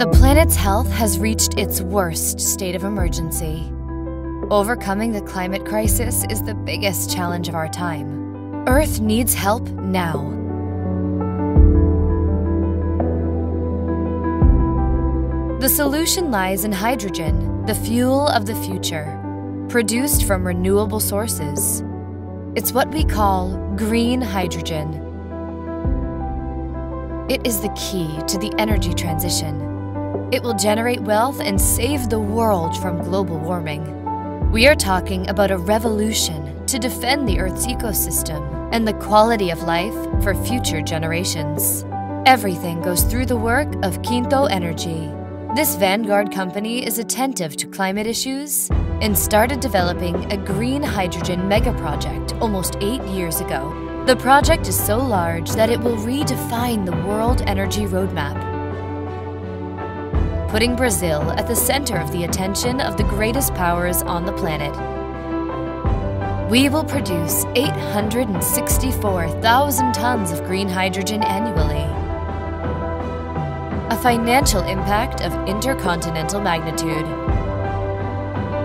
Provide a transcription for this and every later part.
The planet's health has reached its worst state of emergency. Overcoming the climate crisis is the biggest challenge of our time. Earth needs help now. The solution lies in hydrogen, the fuel of the future, produced from renewable sources. It's what we call green hydrogen. It is the key to the energy transition. It will generate wealth and save the world from global warming. We are talking about a revolution to defend the Earth's ecosystem and the quality of life for future generations. Everything goes through the work of Quinto Energy. This vanguard company is attentive to climate issues and started developing a green hydrogen mega project almost eight years ago. The project is so large that it will redefine the world energy roadmap putting Brazil at the center of the attention of the greatest powers on the planet. We will produce 864,000 tons of green hydrogen annually. A financial impact of intercontinental magnitude.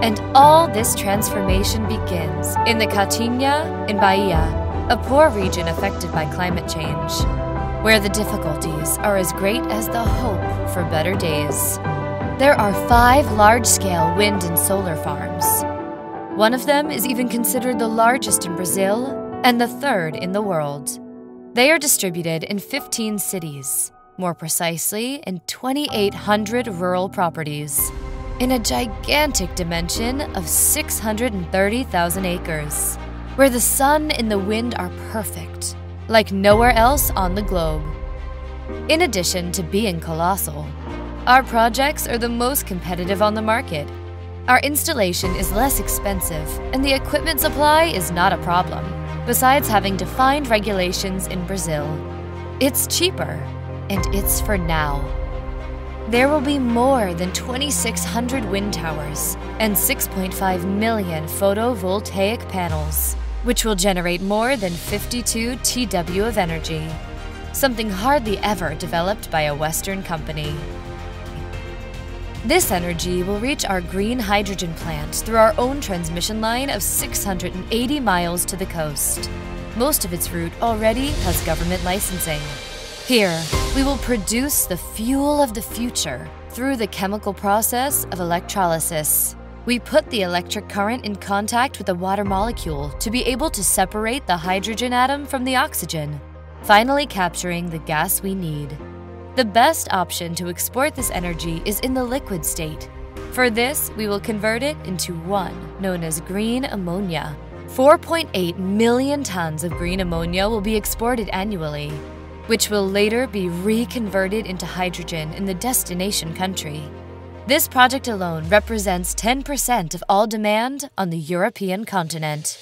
And all this transformation begins in the Caatinga in Bahia, a poor region affected by climate change where the difficulties are as great as the hope for better days. There are five large scale wind and solar farms. One of them is even considered the largest in Brazil and the third in the world. They are distributed in 15 cities, more precisely, in 2,800 rural properties, in a gigantic dimension of 630,000 acres, where the sun and the wind are perfect like nowhere else on the globe. In addition to being colossal, our projects are the most competitive on the market. Our installation is less expensive, and the equipment supply is not a problem, besides having defined regulations in Brazil. It's cheaper, and it's for now. There will be more than 2,600 wind towers and 6.5 million photovoltaic panels which will generate more than 52 TW of energy, something hardly ever developed by a Western company. This energy will reach our green hydrogen plant through our own transmission line of 680 miles to the coast. Most of its route already has government licensing. Here, we will produce the fuel of the future through the chemical process of electrolysis. We put the electric current in contact with the water molecule to be able to separate the hydrogen atom from the oxygen, finally capturing the gas we need. The best option to export this energy is in the liquid state. For this, we will convert it into one known as green ammonia. 4.8 million tons of green ammonia will be exported annually, which will later be reconverted into hydrogen in the destination country. This project alone represents 10% of all demand on the European continent.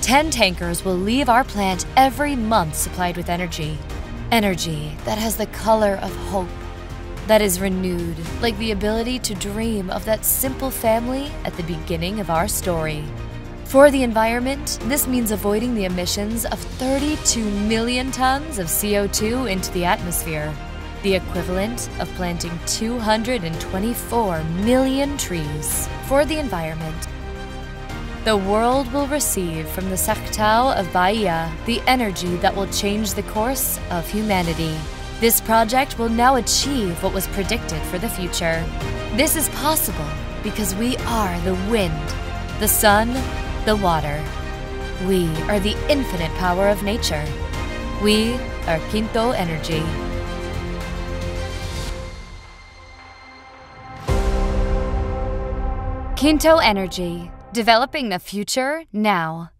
10 tankers will leave our plant every month supplied with energy. Energy that has the color of hope, that is renewed like the ability to dream of that simple family at the beginning of our story. For the environment, this means avoiding the emissions of 32 million tons of CO2 into the atmosphere the equivalent of planting 224 million trees for the environment. The world will receive from the Sertão of Bahia the energy that will change the course of humanity. This project will now achieve what was predicted for the future. This is possible because we are the wind, the sun, the water. We are the infinite power of nature. We are Quinto Energy. Quinto Energy, developing the future now.